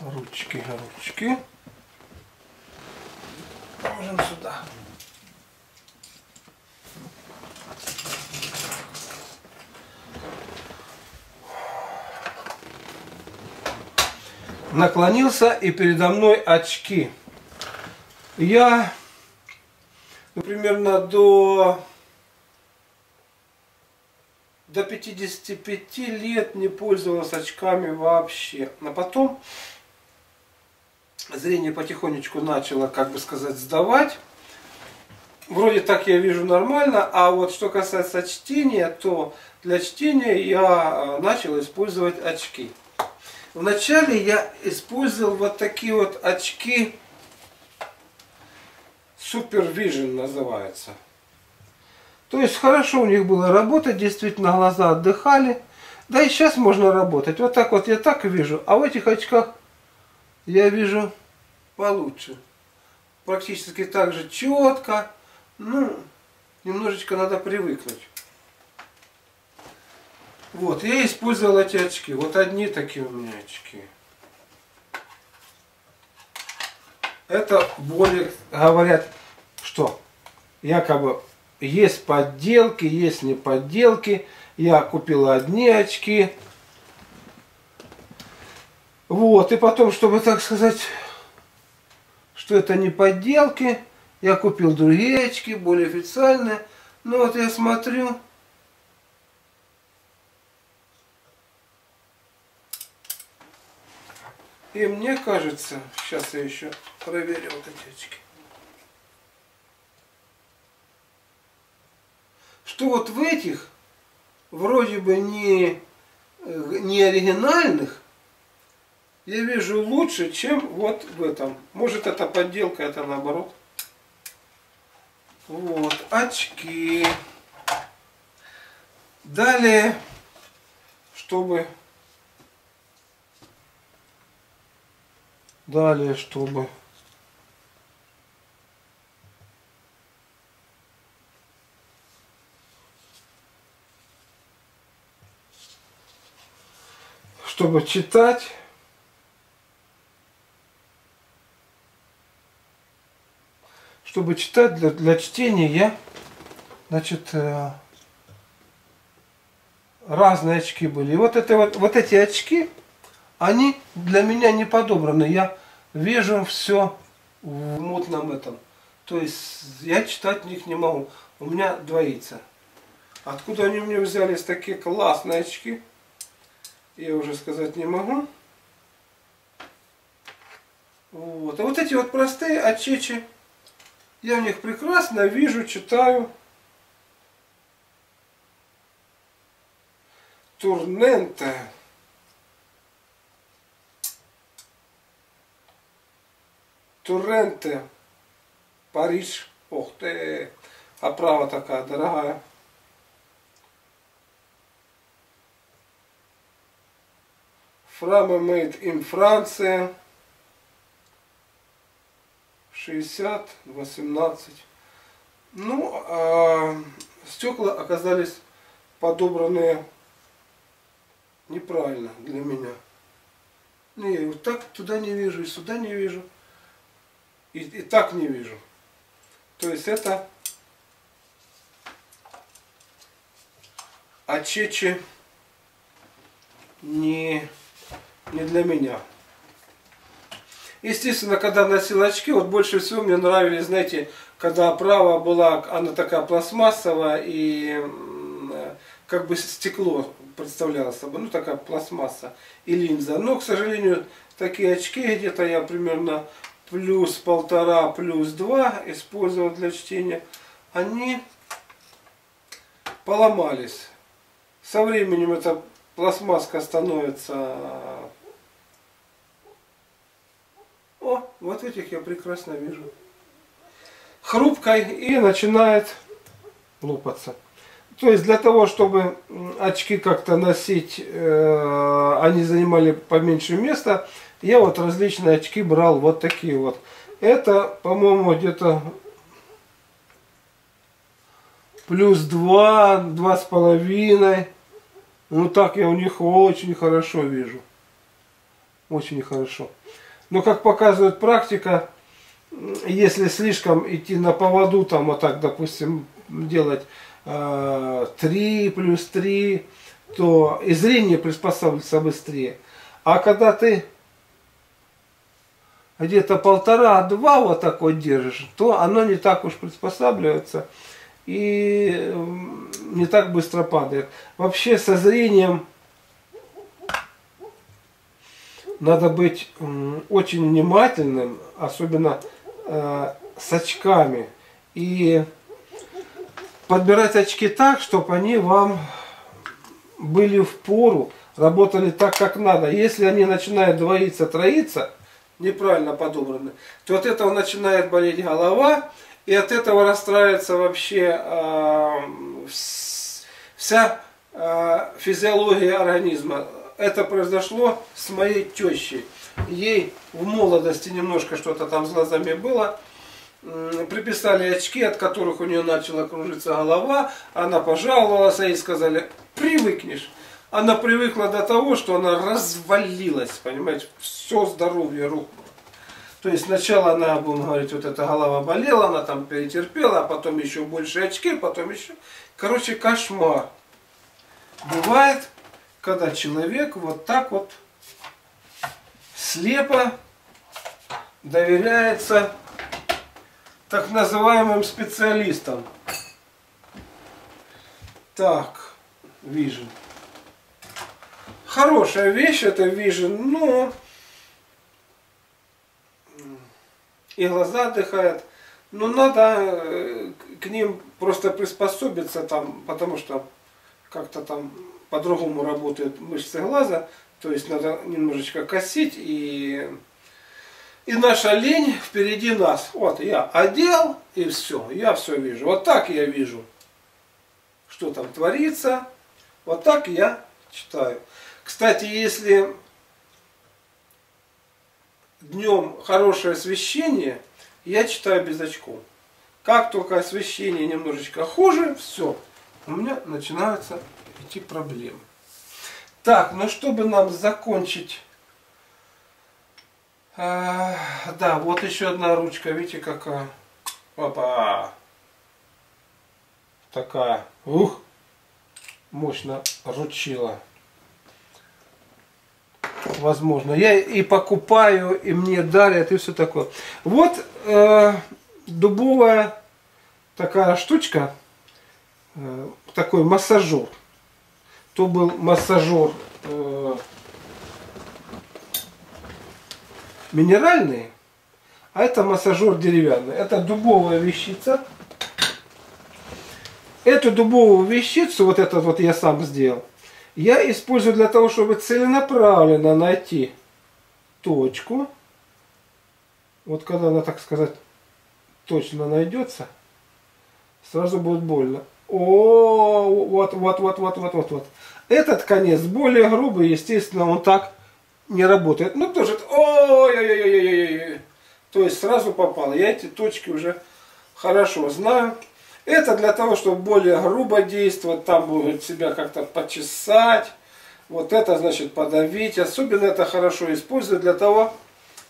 Ручки, ручки. Положим сюда. Наклонился и передо мной очки. Я ну, примерно до до 55 лет не пользовался очками вообще. А потом зрение потихонечку начало, как бы сказать, сдавать. Вроде так я вижу нормально, а вот что касается чтения, то для чтения я э, начал использовать очки. Вначале я использовал вот такие вот очки Super Vision называется. То есть хорошо у них было работать, действительно глаза отдыхали. Да и сейчас можно работать. Вот так вот я так вижу. А в этих очках я вижу получше. Практически так же четко. Ну, немножечко надо привыкнуть. Вот, я использовал эти очки. Вот одни такие у меня очки. Это более, говорят, что якобы есть подделки, есть не подделки. Я купил одни очки. Вот, и потом, чтобы так сказать, что это не подделки, я купил другие очки, более официальные. Ну вот я смотрю, И мне кажется, сейчас я еще проверю вот эти очки. Что вот в этих, вроде бы не, не оригинальных, я вижу лучше, чем вот в этом. Может это подделка, это наоборот. Вот, очки. Далее, чтобы Далее, чтобы чтобы читать чтобы читать для, для чтения я значит э, разные очки были и вот это вот вот эти очки они для меня не подобраны. Я вижу все в мутном этом. То есть я читать них не могу. У меня двоится. Откуда они меня взялись такие классные очки, я уже сказать не могу. Вот. А вот эти вот простые очечи, я в них прекрасно вижу, читаю. Турненте. Турренте, Париж. Ох ты, оправа такая дорогая. Фраме Made in Франция. 60, 18. Ну, а стекла оказались подобранные неправильно для меня. Не, вот так туда не вижу и сюда не вижу. И, и так не вижу. То есть это Ачечи не, не для меня. Естественно, когда носил очки, вот больше всего мне нравились, знаете, когда оправа была, она такая пластмассовая и как бы стекло представляла собой, ну такая пластмасса и линза. Но, к сожалению, такие очки где-то я примерно плюс полтора, плюс два использовал для чтения, они поломались. Со временем эта пластмасска становится... О, вот этих я прекрасно вижу. Хрупкой и начинает лопаться. То есть для того, чтобы очки как-то носить, э, они занимали поменьше места, я вот различные очки брал, вот такие вот. Это, по-моему, где-то плюс два, два с половиной. Ну так я у них очень хорошо вижу. очень хорошо. Но как показывает практика, если слишком идти на поводу, там вот так, допустим, делать э, 3 плюс 3, то и зрение приспосабливается быстрее. А когда ты где-то полтора-два вот так вот держишь, то оно не так уж приспосабливается и не так быстро падает. Вообще со зрением надо быть очень внимательным, особенно э, с очками. И подбирать очки так, чтобы они вам были в пору, работали так, как надо. Если они начинают двоиться, троиться, неправильно подобраны, то от этого начинает болеть голова, и от этого расстраивается вообще э, вся э, физиология организма. Это произошло с моей тещей. Ей в молодости немножко что-то там с глазами было. Приписали очки, от которых у нее начала кружиться голова. Она пожаловалась, а ей сказали, привыкнешь она привыкла до того, что она развалилась, понимаете, все здоровье рухнуло. То есть сначала она, будем говорить, вот эта голова болела, она там перетерпела, а потом еще больше очки, потом еще... Короче, кошмар. Бывает, когда человек вот так вот слепо доверяется так называемым специалистам. Так, вижу. Хорошая вещь это Vision, но и глаза отдыхают. Но надо э, к ним просто приспособиться там, потому что как-то там по-другому работают мышцы глаза. То есть надо немножечко косить и и наша лень впереди нас. Вот я одел и все, я все вижу. Вот так я вижу, что там творится. Вот так я читаю. Кстати, если днем хорошее освещение, я читаю без очков. Как только освещение немножечко хуже, все, у меня начинаются идти проблемы. Так, ну чтобы нам закончить... А, да, вот еще одна ручка, видите, какая. Опа! Такая, ух, мощно ручила возможно. Я и покупаю, и мне дарят, и все такое. Вот э, дубовая такая штучка, э, такой массажер. То был массажер э, минеральный, а это массажер деревянный. Это дубовая вещица. Эту дубовую вещицу, вот этот вот я сам сделал, я использую для того, чтобы целенаправленно найти точку. Вот когда она, так сказать, точно найдется, сразу будет больно. О, вот, вот, вот, вот, вот, вот, вот. Этот конец более грубый, естественно, он так не работает. Ну, тоже, ой-ой-ой-ой-ой-ой. То есть сразу попало. Я эти точки уже хорошо знаю. Это для того, чтобы более грубо действовать, там будет себя как-то почесать. Вот это значит подавить. Особенно это хорошо использовать для того,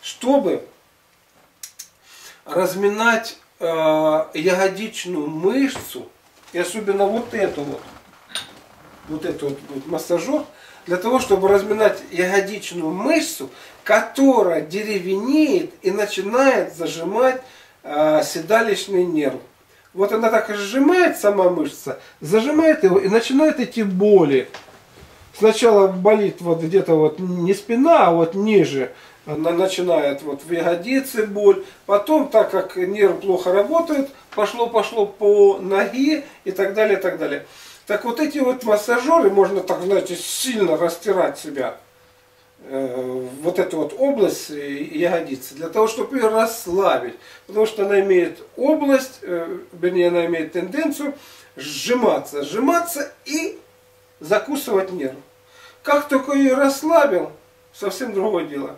чтобы разминать э, ягодичную мышцу. И особенно вот эту вот. Вот эту вот будет массажер. Для того, чтобы разминать ягодичную мышцу, которая деревенеет и начинает зажимать э, седалищный нерв. Вот она так сжимает сама мышца, зажимает его и начинает идти боли. Сначала болит вот где-то вот не спина, а вот ниже. Начинает вот в ягодице боль. Потом, так как нерв плохо работает, пошло-пошло по ноге и так далее, и так далее. Так вот эти вот массажеры можно так, знаете, сильно растирать себя. Э, вот эту вот область ягодицы, для того, чтобы ее расслабить. Потому что она имеет область, э, вернее, она имеет тенденцию сжиматься, сжиматься и закусывать нерв. Как только ее расслабил, совсем другое дело.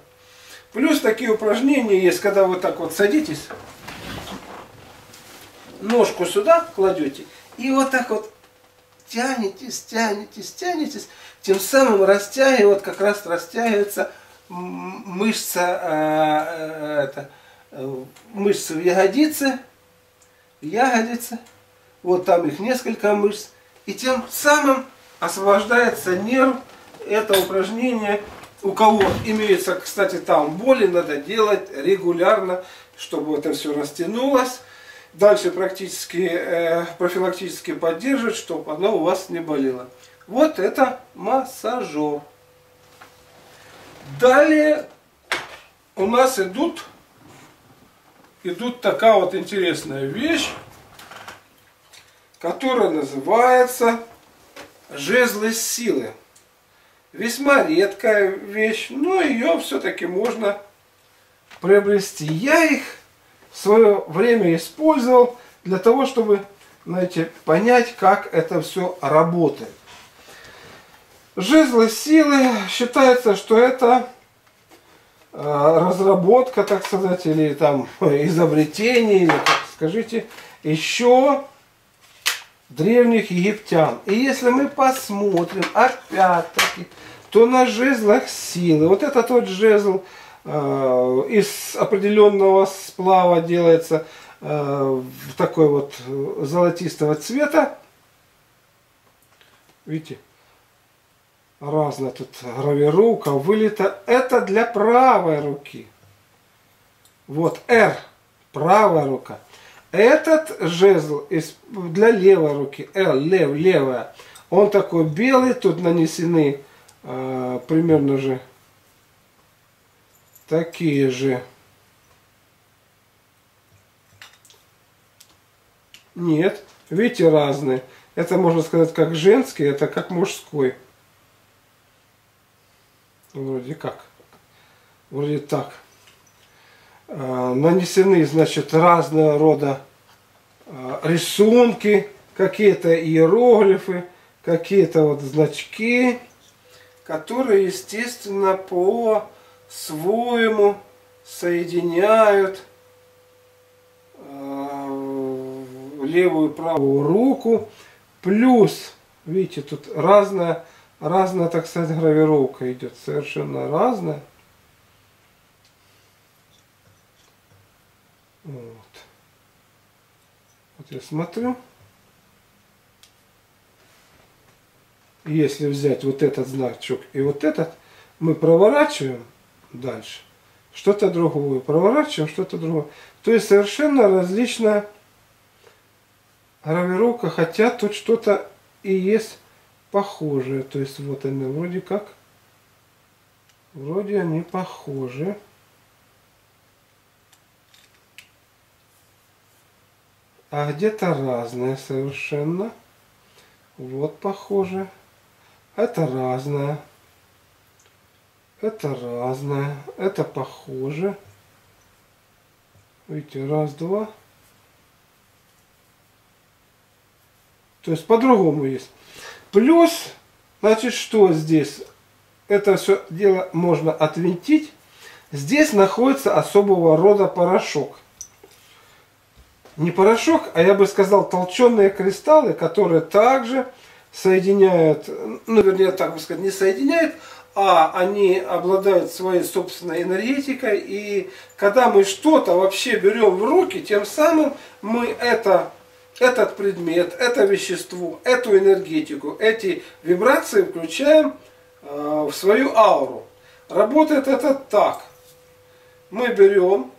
Плюс такие упражнения есть, когда вы так вот садитесь, ножку сюда кладете и вот так вот тянетесь, тянетесь, тянетесь, тем самым растягивает, как раз растягивается мышца, э, это, мышцы в ягодице, ягодицы, вот там их несколько мышц, и тем самым освобождается нерв. Это упражнение, у кого имеется, кстати, там боли, надо делать регулярно, чтобы это все растянулось. Дальше практически э, профилактически поддерживать, чтобы оно у вас не болело. Вот это массажер. Далее у нас идут, идут такая вот интересная вещь, которая называется жезлы силы. Весьма редкая вещь, но ее все-таки можно приобрести. Я их в свое время использовал для того, чтобы знаете, понять, как это все работает. Жезлы силы считается, что это э, разработка, так сказать, или там изобретение, или, скажите, еще древних египтян. И если мы посмотрим, опять-таки, то на жезлах силы, вот это тот жезл э, из определенного сплава делается э, такой вот золотистого цвета. Видите? разная тут гравировка, вылета. Это для правой руки. Вот R, правая рука. Этот жезл для левой руки, L, лев, левая. Он такой белый, тут нанесены э, примерно же такие же. Нет, видите, разные. Это можно сказать как женский, это как мужской. Вроде как. Вроде так. А, нанесены, значит, разного рода а, рисунки, какие-то иероглифы, какие-то вот значки, которые, естественно, по-своему соединяют а, левую и правую руку. Плюс, видите, тут разная разная, так сказать, гравировка идет, совершенно разная. Вот. Вот я смотрю. Если взять вот этот значок и вот этот, мы проворачиваем дальше. Что-то другое. Проворачиваем что-то другое. То есть совершенно различная гравировка, хотя тут что-то и есть похожие. То есть вот они вроде как, вроде они похожи. А где-то разные совершенно. Вот похоже. Это разное. Это разное. Это похоже. Видите, раз, два. То есть по-другому есть. Плюс, значит, что здесь? Это все дело можно отвинтить. Здесь находится особого рода порошок. Не порошок, а я бы сказал толченые кристаллы, которые также соединяют, ну вернее так бы сказать, не соединяют, а они обладают своей собственной энергетикой. И когда мы что-то вообще берем в руки, тем самым мы это этот предмет, это вещество, эту энергетику, эти вибрации включаем э, в свою ауру. Работает это так. Мы берем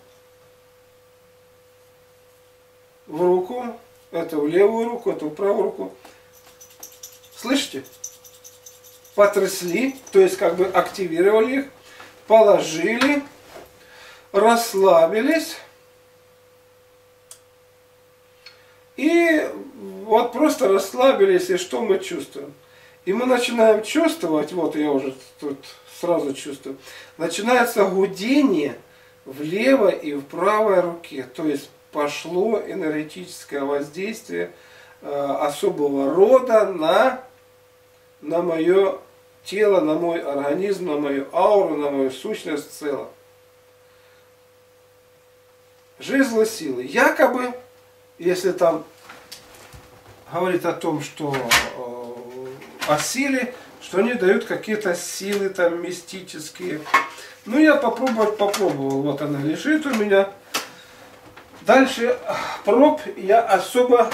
в руку, это в левую руку, это в правую руку. Слышите? Потрясли, то есть как бы активировали их, положили, расслабились. И вот просто расслабились, и что мы чувствуем? И мы начинаем чувствовать, вот я уже тут сразу чувствую, начинается гудение в левой и в правой руке. То есть пошло энергетическое воздействие э, особого рода на, на мое тело, на мой организм, на мою ауру, на мою сущность в целом. Жезлы силы. Якобы если там говорит о том, что э, о силе, что они дают какие-то силы там мистические. Ну, я попробовать попробовал. Вот она лежит у меня. Дальше проб я особо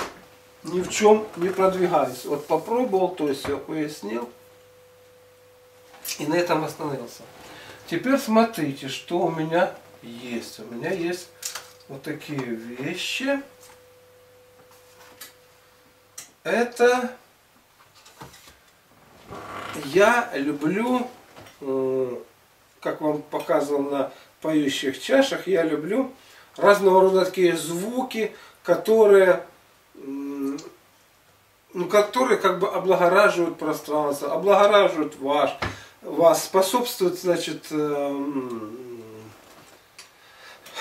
ни в чем не продвигаюсь. Вот попробовал, то есть все уяснил. И на этом остановился. Теперь смотрите, что у меня есть. У меня есть вот такие вещи. Это я люблю, как вам показывал на поющих чашах, я люблю разного рода такие звуки, которые, ну, которые как бы облагораживают пространство, облагораживают ваш, вас, способствуют, значит, э,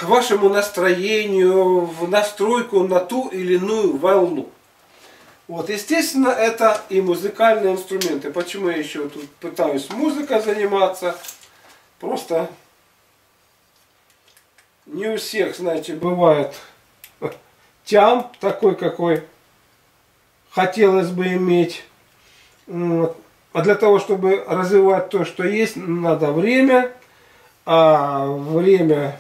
вашему настроению, в настройку на ту или иную волну. Вот, естественно, это и музыкальные инструменты. Почему я еще тут пытаюсь музыкой заниматься? Просто не у всех, знаете, бывает тям такой, какой хотелось бы иметь. А для того, чтобы развивать то, что есть, надо время. А время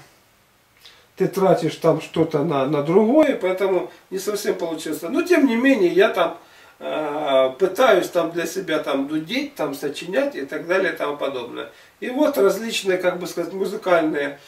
ты тратишь там что-то на, на другое, поэтому не совсем получается. Но тем не менее, я там э, пытаюсь там для себя там дудеть, там сочинять и так далее и тому подобное. И вот различные, как бы сказать, музыкальные э,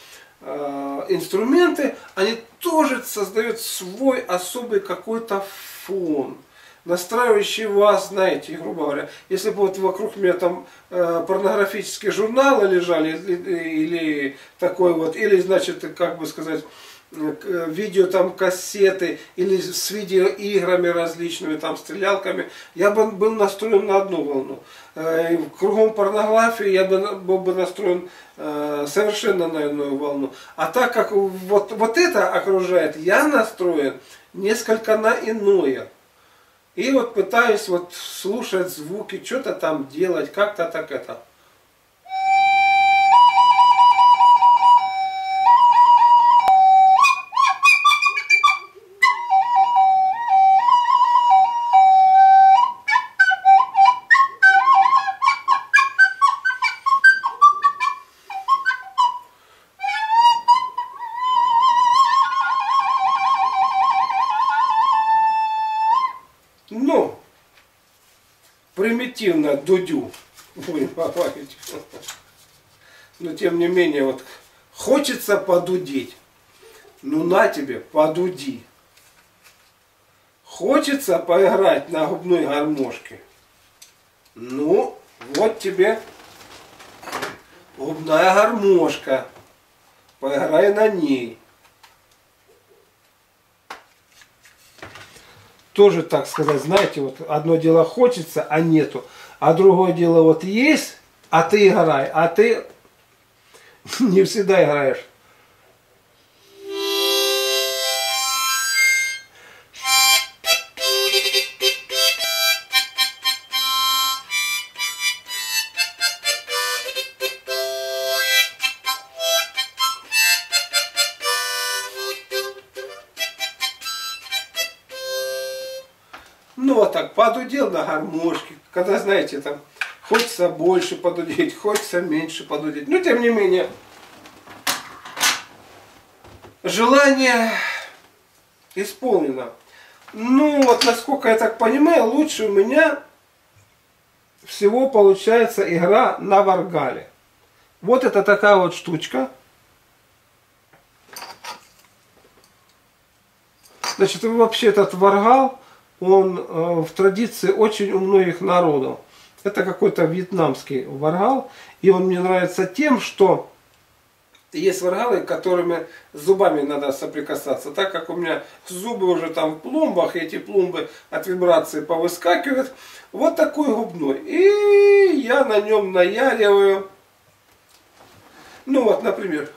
инструменты, они тоже создают свой особый какой-то фон настраивающий вас, знаете, грубо говоря, если бы вот вокруг меня там э, порнографические журналы лежали, или, или такой вот, или, значит, как бы сказать, э, видео там кассеты или с видеоиграми различными, там стрелялками, я бы был настроен на одну волну. Э, кругом порнографии я бы был бы настроен э, совершенно на иную волну. А так как вот, вот это окружает, я настроен несколько на иное. И вот пытаюсь вот слушать звуки, что-то там делать, как-то так это. Примитивно дудю будем говорить. Но тем не менее, вот хочется подудить. Ну на тебе, подуди. Хочется поиграть на губной гармошке. Ну, вот тебе губная гармошка. Поиграй на ней. Тоже, так сказать, знаете, вот одно дело хочется, а нету. А другое дело вот есть, а ты играй, а ты не всегда играешь. Гармошке, когда, знаете, там, хочется больше подудеть, хочется меньше подудеть. Но тем не менее, желание исполнено. Ну вот, насколько я так понимаю, лучше у меня всего получается игра на варгале. Вот это такая вот штучка. Значит, вообще этот варгал он э, в традиции очень у многих народов. Это какой-то вьетнамский варгал, и он мне нравится тем, что есть варгалы, которыми зубами надо соприкасаться. Так как у меня зубы уже там в пломбах, эти пломбы от вибрации повыскакивают. Вот такой губной. И я на нем наяриваю. Ну вот, например,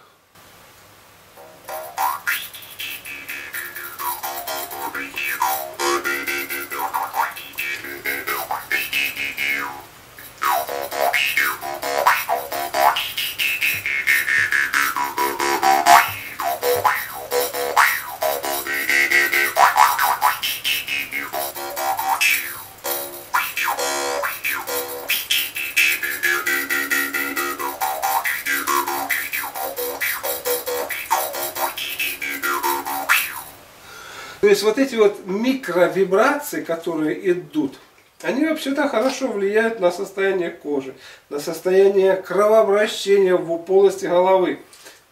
вот эти вот микровибрации, которые идут, они вообще-то хорошо влияют на состояние кожи, на состояние кровообращения в полости головы.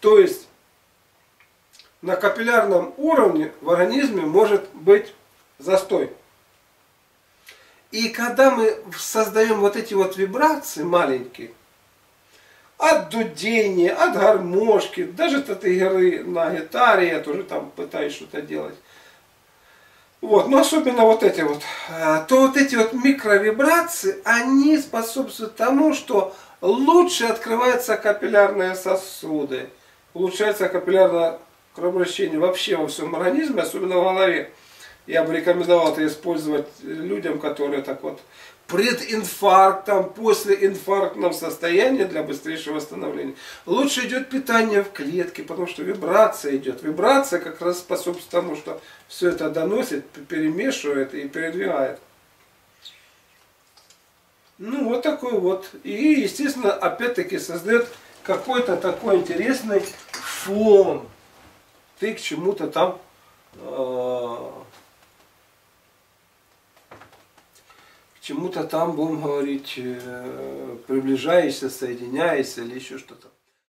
То есть на капиллярном уровне в организме может быть застой. И когда мы создаем вот эти вот вибрации маленькие, от дудения, от гармошки, даже от игры на гитаре, я тоже там пытаюсь что-то делать. Вот, но особенно вот эти вот, э, то вот эти вот микровибрации, они способствуют тому, что лучше открываются капиллярные сосуды, улучшается капиллярное кровообращение вообще во всем организме, особенно в голове я бы рекомендовал это использовать людям, которые так вот прединфарктом, после инфарктном состоянии для быстрейшего восстановления. Лучше идет питание в клетке, потому что вибрация идет. Вибрация как раз способствует тому, что все это доносит, перемешивает и передвигает. Ну, вот такой вот. И, естественно, опять-таки создает какой-то такой интересный фон. Ты к чему-то там э, чему-то там, будем говорить, э, приближаешься, соединяешься или еще что-то.